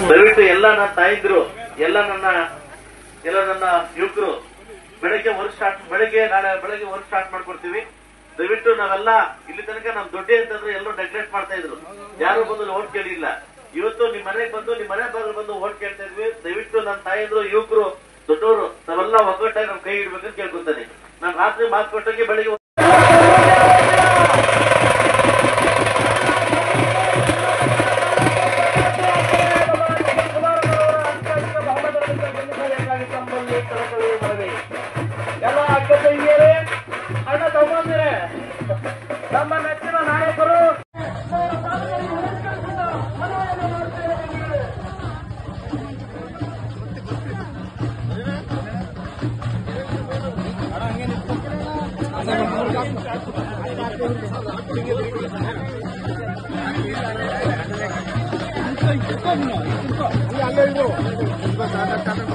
ಎಲ್ಲ ನನ್ನ ತಾಯಿದ್ರು, ಎಲ್ಲ ನನ್ನ ಎಲ್ಲ ನನ್ನ ಯುವಕರು, ಬೆಳಗ್ಗೆ ವರ್ಕ್ ಸ್ಟಾರ್ಟ್ ಬೆಳಗ್ಗೆ ನಾಳೆ ಬೆಳಗ್ಗೆ ವರ್ಕ್ ಸ್ಟಾರ್ಟ್ ಮಾಡ್ಕೊಡ್ತೀವಿ. ದಯವಿಟ್ಟು ನಾವೆಲ್ಲ ಇಲ್ಲಿ ತನಕ ನಮ್ ದೊಡ್ಡ ಅಂತಂದ್ರೆ ಎಲ್ಲರೂ ನೆಗ್ಲೆಕ್ಟ್ ಮಾಡ್ತಾ ಇದ್ರು. ಯಾರು ಬಂದು ಓಟ್ ಕೇಳಿಲ್ಲ. ಇವತ್ತು ನಿಮ್ ಮನೆಗೆ ಬಂದು, ನಿಮ್ ಮನೆ ಬಾಗಿಲು ಬಂದು ಓಟ್ ಕೇಳ್ತಾ ಇದ್ವಿ. ದಯವಿಟ್ಟು ನನ್ನ ತಾಯಿದ್ರು, ಯುವಕರು, ದೊಡ್ಡವರು, ನಾವೆಲ್ಲ ಒಗ್ಗಟ್ಟಾಗಿ ನಮ್ ಕೈ ಇಡ್ಬೇಕಂತ ಕೇಳ್ಕೊತಾನೆ ನಾನು ರಾತ್ರಿ ಮಾತು ಕೊಟ್ಟಂಗೆ ಬೆಳಿಗ್ಗೆ アイラーゴー!